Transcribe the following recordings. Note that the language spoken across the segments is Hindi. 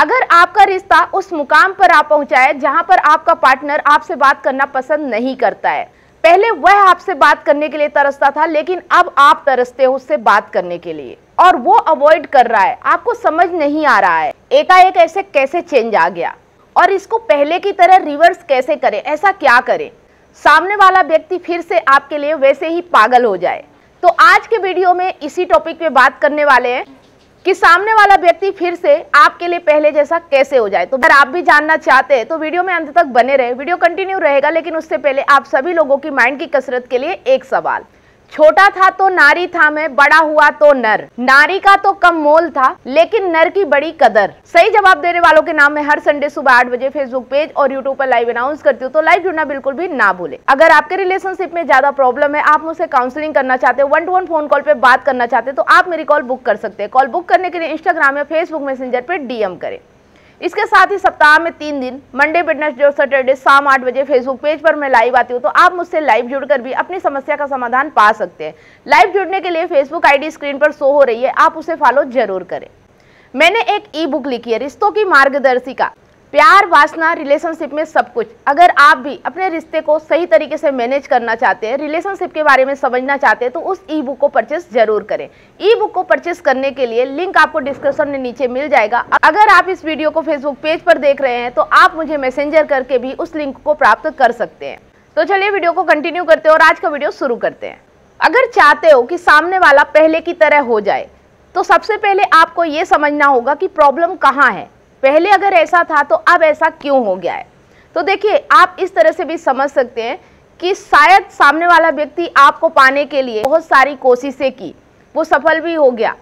अगर आपका रिश्ता उस मुकाम पर आ पहुँचा है जहाँ पर आपका पार्टनर आपसे बात करना पसंद नहीं करता है। पहले वह आपसे बात करने के लिए तरसता था, लेकिन अब आप तरसते हो उससे बात करने के लिए। और वो अवॉइड कर रहा है। आपको समझ नहीं आ रहा है। एकाएक ऐसे कैसे चेंज आ गया? और इसको पहले की तरह रिवर्स कैसे करें? ऐसा क्या करें? सामने वाला व्यक्ति फिर से आपके लिए वैसे ही पागल हो जाए। तो आज के वीडियो में इसी टॉपिक पे बात करने वाले हैं। कि सामने वाला व्यक्ति फिर से आपके लिए पहले जैसा कैसे हो जाए। तो अगर आप भी जानना चाहते हैं तो वीडियो में अंत तक बने रहे। वीडियो कंटिन्यू रहेगा, लेकिन उससे पहले आप सभी लोगों की माइंड की कसरत के लिए एक सवाल। छोटा था तो नारी था मैं, बड़ा हुआ तो नर। नारी का तो कम मोल था, लेकिन नर की बड़ी कदर। सही जवाब देने वालों के नाम में हर संडे सुबह आठ बजे फेसबुक पेज और यूट्यूब पर लाइव अनाउंस करती हूँ तो लाइव जुड़ना बिल्कुल भी ना भूले। अगर आपके रिलेशनशिप में ज़्यादा प्रॉब्लम है, आप मुझसे काउंसलिंग करना चाहते हो one to one phone call पे बात करना चाहते हो तो आप मेरी कॉल बुक कर सकते हैं। कॉल बुक करने के लिए इंस्टाग्राम या फेसबुक मैसेंजर पर डीएम करें। इसके साथ ही सप्ताह में तीन दिन मंडे वेडनेसडे और सैटरडे शाम आठ बजे फेसबुक पेज पर मैं लाइव आती हूँ तो आप मुझसे लाइव जुड़कर भी अपनी समस्या का समाधान पा सकते हैं। लाइव जुड़ने के लिए फेसबुक आईडी स्क्रीन पर शो हो रही है, आप उसे फॉलो ज़रूर करें। मैंने एक ई बुक लिखी है, रिश्तों की मार्गदर्शिका। प्यार वासना रिलेशनशिप में सब कुछ। अगर आप भी अपने रिश्ते को सही तरीके से मैनेज करना चाहते हैं रिलेशनशिप के बारे में समझना चाहते हैं तो उस ई बुक को परचेस ज़रूर करें। ई बुक को परचेस करने के लिए लिंक आपको डिस्क्रिप्शन में नीचे मिल जाएगा। अगर आप इस वीडियो को फेसबुक पेज पर देख रहे हैं तो आप मुझे मैसेंजर करके भी उस लिंक को प्राप्त कर सकते हैं। तो चलिए वीडियो को कंटिन्यू करते हैं और आज का वीडियो शुरू करते हैं। अगर चाहते हो कि सामने वाला पहले की तरह हो जाए तो सबसे पहले आपको ये समझना होगा कि प्रॉब्लम कहाँ है। पहले अगर ऐसा था तो अब ऐसा क्यों हो गया है? तो देखिए, आप इस तरह से भी समझ सकते हैं कि शायद सामने वाला व्यक्ति आपको पाने के लिए बहुत सारी कोशिशें की। वो सफल भी हो गया।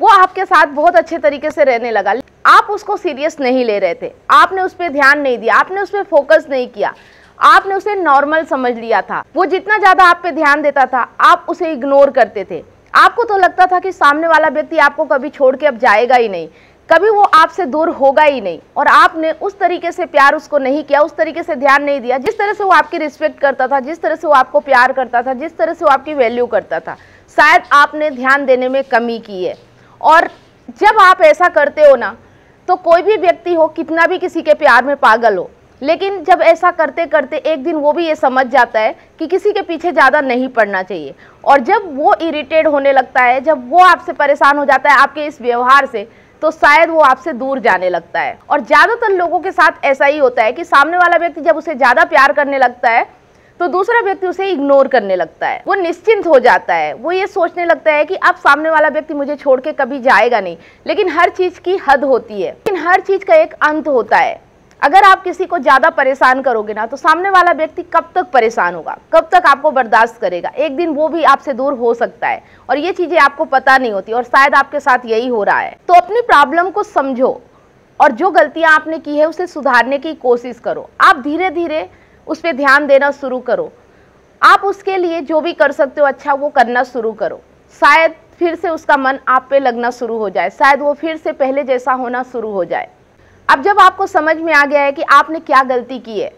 वो आपके साथ बहुत अच्छे तरीके से रहने लगा। आप उसको सीरियस नहीं ले रहे थे। आपने उस पर ध्यान नहीं दिया। आपने उस पर फोकस नहीं किया। आपने उसे नॉर्मल समझ लिया था। वो जितना ज़्यादा आप पे ध्यान देता था, आप उसे इग्नोर करते थे। आपको तो लगता था कि सामने वाला व्यक्ति आपको कभी छोड़ के अब जाएगा ही नहीं। कभी वो आपसे दूर होगा ही नहीं। और आपने उस तरीके से प्यार उसको नहीं किया, उस तरीके से ध्यान नहीं दिया। जिस तरह से वो आपकी रिस्पेक्ट करता था, जिस तरह से वो आपको प्यार करता था, जिस तरह से वो आपकी वैल्यू करता था, शायद आपने ध्यान देने में कमी की है। और जब आप ऐसा करते हो ना तो कोई भी व्यक्ति हो, कितना भी किसी के प्यार में पागल हो, लेकिन जब ऐसा करते करते एक दिन वो भी ये समझ जाता है कि किसी के पीछे ज़्यादा नहीं पड़ना चाहिए। और जब वो इरिटेट होने लगता है, जब वो आपसे परेशान हो जाता है आपके इस व्यवहार से तो शायद वो आपसे दूर जाने लगता है। और ज़्यादातर लोगों के साथ ऐसा ही होता है कि सामने वाला व्यक्ति जब उसे ज़्यादा प्यार करने लगता है तो दूसरा व्यक्ति उसे इग्नोर करने लगता है। वो निश्चिंत हो जाता है। वो ये सोचने लगता है कि अब सामने वाला व्यक्ति मुझे छोड़ के कभी जाएगा नहीं। लेकिन हर चीज़ की हद होती है। लेकिन हर चीज़ का एक अंत होता है। अगर आप किसी को ज़्यादा परेशान करोगे ना तो सामने वाला व्यक्ति कब तक परेशान होगा? कब तक आपको बर्दाश्त करेगा? एक दिन वो भी आपसे दूर हो सकता है और ये चीज़ें आपको पता नहीं होती और शायद आपके साथ यही हो रहा है। तो अपनी प्रॉब्लम को समझो और जो गलतियाँ आपने की है, उसे सुधारने की कोशिश करो। आप धीरे धीरे उस पर ध्यान देना शुरू करो। आप उसके लिए जो भी कर सकते हो अच्छा वो करना शुरू करो। शायद फिर से उसका मन आप पे लगना शुरू हो जाए। शायद वो फिर से पहले जैसा होना शुरू हो जाए। अब जब आपको समझ में आ गया है कि आपने क्या गलती की है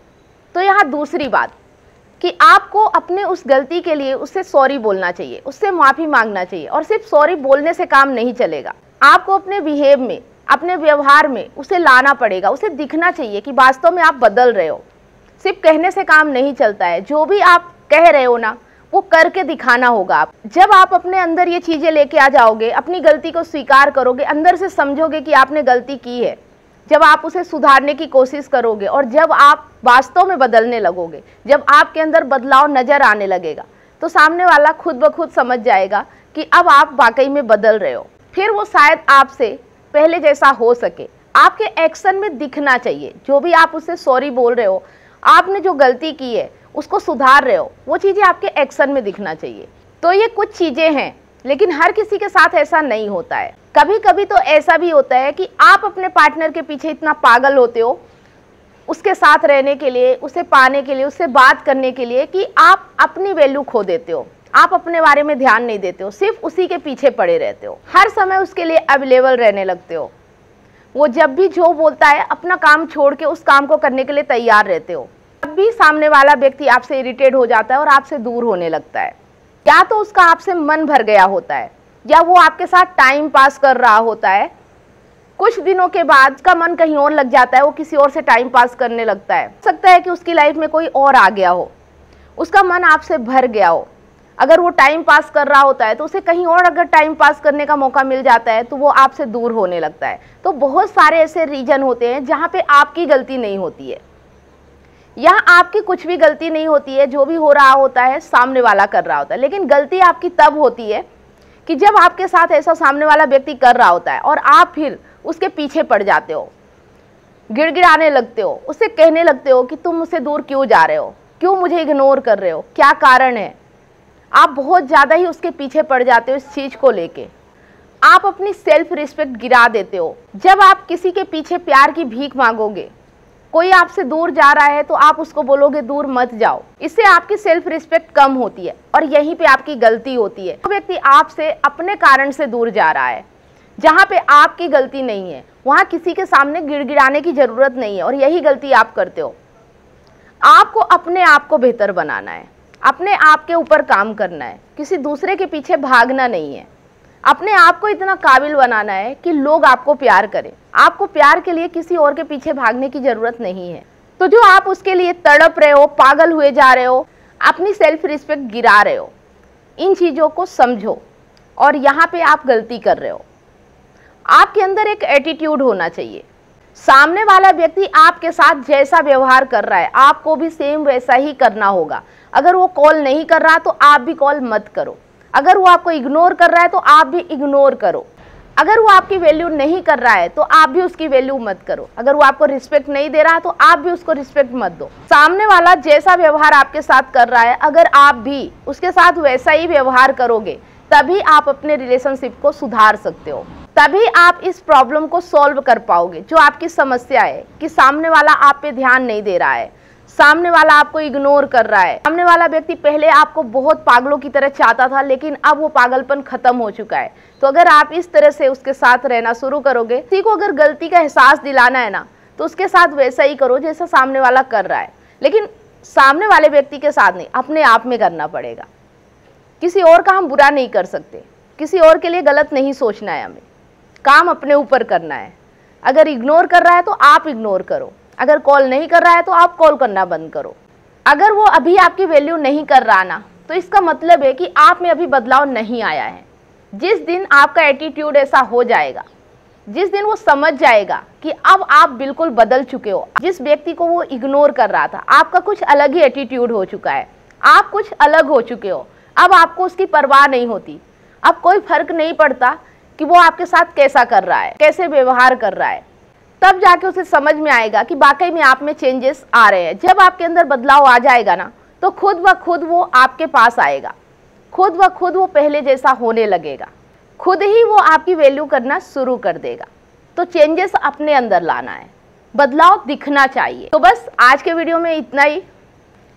तो यहाँ दूसरी बात कि आपको अपने उस गलती के लिए उससे सॉरी बोलना चाहिए, उससे माफ़ी मांगना चाहिए और सिर्फ़ सॉरी बोलने से काम नहीं चलेगा। आपको अपने बिहेव में, अपने व्यवहार में उसे लाना पड़ेगा, उसे दिखना चाहिए कि वास्तव में आप बदल रहे हो। सिर्फ़ कहने से काम नहीं चलता है, जो भी आप कह रहे हो ना, वो करके दिखाना होगा आप। जब आप अपने अंदर ये चीज़ें लेके आ जाओगे, अपनी गलती को स्वीकार करोगे, अंदर से समझोगे कि आपने गलती की है जब आप उसे सुधारने की कोशिश करोगे और जब आप वास्तव में बदलने लगोगे, जब आपके अंदर बदलाव नज़र आने लगेगा तो सामने वाला खुद ब खुद समझ जाएगा कि अब आप वाकई में बदल रहे हो। फिर वो शायद आपसे पहले जैसा हो सके। आपके एक्शन में दिखना चाहिए। जो भी आप उससे सॉरी बोल रहे हो, आपने जो गलती की है, उसको सुधार रहे हो, वो चीज़ें आपके एक्शन में दिखना चाहिए। तो ये कुछ चीज़ें हैं, लेकिन हर किसी के साथ ऐसा नहीं होता है। कभी कभी तो ऐसा भी होता है कि आप अपने पार्टनर के पीछे इतना पागल होते हो, उसके साथ रहने के लिए, उसे पाने के लिए, उससे बात करने के लिए कि आप अपनी वैल्यू खो देते हो। आप अपने बारे में ध्यान नहीं देते हो, सिर्फ़ उसी के पीछे पड़े रहते हो। हर समय उसके लिए अवेलेबल रहने लगते हो। वो जब भी जो बोलता है, अपना काम छोड़ के उस काम को करने के लिए तैयार रहते हो। तब भी सामने वाला व्यक्ति आपसे इरिटेट हो जाता है और आपसे दूर होने लगता है। या तो उसका आपसे मन भर गया होता है। या वो आपके साथ टाइम पास कर रहा होता है, कुछ दिनों के बाद का मन कहीं और लग जाता है, वो किसी और से टाइम पास करने लगता है। सकता है कि उसकी लाइफ में कोई और आ गया हो, उसका मन आपसे भर गया हो। अगर वो टाइम पास कर रहा होता है तो उसे कहीं और अगर टाइम पास करने का मौका मिल जाता है तो वो आपसे दूर होने लगता है। तो बहुत सारे ऐसे रीजन होते हैं जहाँ पे आपकी गलती नहीं होती है। यहाँ आपकी कुछ भी गलती नहीं होती है, जो भी हो रहा होता है, सामने वाला कर रहा होता है। लेकिन गलती आपकी तब होती है कि जब आपके साथ ऐसा सामने वाला व्यक्ति कर रहा होता है और आप फिर उसके पीछे पड़ जाते हो, गिड़गिड़ाने लगते हो उसे कहने लगते हो कि तुम मुझसे दूर क्यों जा रहे हो? क्यों मुझे इग्नोर कर रहे हो? क्या कारण है? आप बहुत ज़्यादा ही उसके पीछे पड़ जाते हो इस चीज़ को लेके। आप अपनी सेल्फ रिस्पेक्ट गिरा देते हो। जब आप किसी के पीछे प्यार की भीख मांगोगे कोई आपसे दूर जा रहा है तो आप उसको बोलोगे, दूर मत जाओ। इससे आपकी सेल्फ रिस्पेक्ट कम होती है और यहीं पे आपकी गलती होती है। वो व्यक्ति आपसे, अपने कारण से दूर जा रहा है, जहाँ पे आपकी गलती नहीं है, वहाँ किसी के सामने गिड़गिड़ाने की ज़रूरत नहीं है और यही गलती आप करते हो। आपको अपने आप को बेहतर बनाना है, अपने आप के ऊपर काम करना है, किसी दूसरे के पीछे भागना नहीं है। अपने आप को इतना काबिल बनाना है कि लोग आपको प्यार करें। आपको प्यार के लिए किसी और के पीछे भागने की ज़रूरत नहीं है। तो जो आप उसके लिए तड़प रहे हो, पागल हुए जा रहे हो, अपनी सेल्फ रिस्पेक्ट गिरा रहे हो, इन चीज़ों को समझो और यहाँ पे आप गलती कर रहे हो। आपके अंदर एक एटीट्यूड होना चाहिए। सामने वाला व्यक्ति आपके साथ जैसा व्यवहार कर रहा है, आपको भी सेम वैसा ही करना होगा। अगर वो कॉल नहीं कर रहा तो आप भी कॉल मत करो। अगर वो आपको इग्नोर कर रहा है तो आप भी इग्नोर करो। अगर वो आपकी वैल्यू नहीं कर रहा है तो आप भी उसकी वैल्यू मत करो। अगर वो आपको रिस्पेक्ट नहीं दे रहा तो आप भी उसको रिस्पेक्ट मत दो। सामने वाला जैसा व्यवहार आपके साथ कर रहा है, अगर आप भी उसके साथ वैसा ही व्यवहार करोगे, तभी आप अपने रिलेशनशिप को सुधार सकते हो। तभी आप इस प्रॉब्लम को सॉल्व कर पाओगे, जो आपकी समस्या है, कि सामने वाला आप पे ध्यान नहीं दे रहा है। सामने वाला आपको इग्नोर कर रहा है। सामने वाला व्यक्ति पहले आपको बहुत पागलों की तरह चाहता था, लेकिन अब वो पागलपन खत्म हो चुका है। तो अगर आप इस तरह से उसके साथ रहना शुरू करोगे, किसी को अगर गलती का एहसास दिलाना है ना तो उसके साथ वैसा ही करो जैसा सामने वाला कर रहा है। लेकिन सामने वाले व्यक्ति के साथ नहीं, अपने आप में करना पड़ेगा। किसी और का हम बुरा नहीं कर सकते। किसी और के लिए गलत नहीं सोचना है हमें। काम अपने ऊपर करना है। अगर इग्नोर कर रहा है तो आप इग्नोर करो। अगर कॉल नहीं कर रहा है तो आप कॉल करना बंद करो। अगर वो अभी आपकी वैल्यू नहीं कर रहा ना तो इसका मतलब है कि आप में अभी बदलाव नहीं आया है। जिस दिन आपका एटीट्यूड ऐसा हो जाएगा, जिस दिन वो समझ जाएगा कि अब आप बिल्कुल बदल चुके हो, जिस व्यक्ति को वो इग्नोर कर रहा था, आपका कुछ अलग ही एटीट्यूड हो चुका है। आप कुछ अलग हो चुके हो। अब आपको उसकी परवाह नहीं होती। अब कोई फ़र्क नहीं पड़ता कि वो आपके साथ कैसा कर रहा है, कैसे व्यवहार कर रहा है। तब जाके उसे समझ में आएगा कि वाकई में आप में चेंजेस आ रहे हैं। जब आपके अंदर बदलाव आ जाएगा ना तो खुद व खुद वो आपके पास आएगा। खुद व खुद वो पहले जैसा होने लगेगा। खुद ही वो आपकी वैल्यू करना शुरू कर देगा। तो चेंजेस अपने अंदर लाना है। बदलाव दिखना चाहिए। तो बस आज के वीडियो में इतना ही।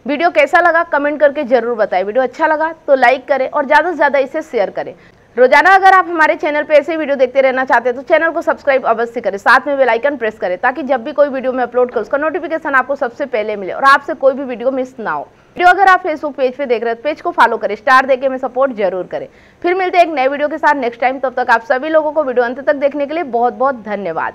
वीडियो कैसा लगा? कमेंट करके ज़रूर बताएँ। वीडियो अच्छा लगा तो लाइक करें और ज़्यादा से ज़्यादा इसे शेयर करें। रोज़ाना अगर आप हमारे चैनल पे ऐसे वीडियो देखते रहना चाहते हैं तो चैनल को सब्सक्राइब अवश्य करें। साथ में बेल आइकन प्रेस करें, ताकि जब भी कोई वीडियो में अपलोड करूँ, उसका नोटिफिकेशन आपको सबसे पहले मिले और आपसे कोई भी वीडियो मिस ना हो। वीडियो अगर आप फेसबुक पेज पे देख रहे हैं तो पेज को फॉलो करें स्टार देके हमें सपोर्ट ज़रूर करें। फिर मिलते हैं एक नए वीडियो के साथ। नेक्स्ट टाइम तब तक आप सभी लोगों को वीडियो अंत तक देखने के लिए बहुत बहुत धन्यवाद।